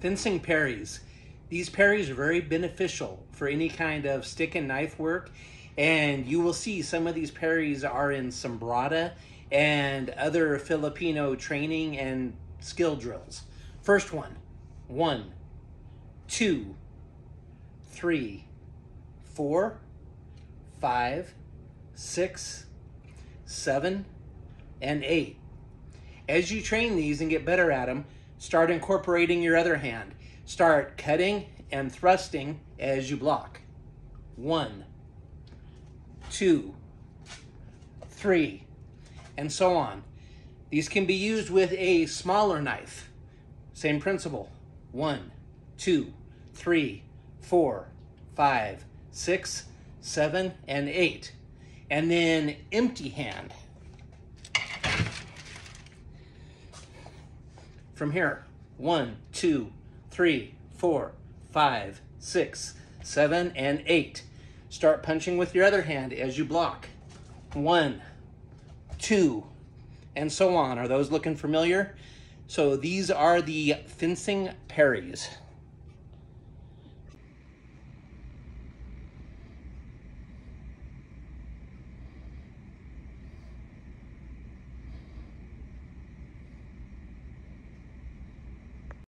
fencing parries. These parries are very beneficial for any kind of stick and knife work. And you will see some of these parries are in Sumbrada and other Filipino training and skill drills. First one, one, two, three, four, five, six, seven, and eight. As you train these and get better at them, start incorporating your other hand. Start cutting and thrusting as you block. One, two, three, and so on. These can be used with a smaller knife. Same principle. One, two, three, four, five, six, seven, and eight. And then empty hand. From here, one, two, three, four, five, six, seven, and eight. Start punching with your other hand as you block. One, two, and so on. Are those looking familiar? So these are the fencing parries.